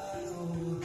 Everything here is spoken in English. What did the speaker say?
Oh,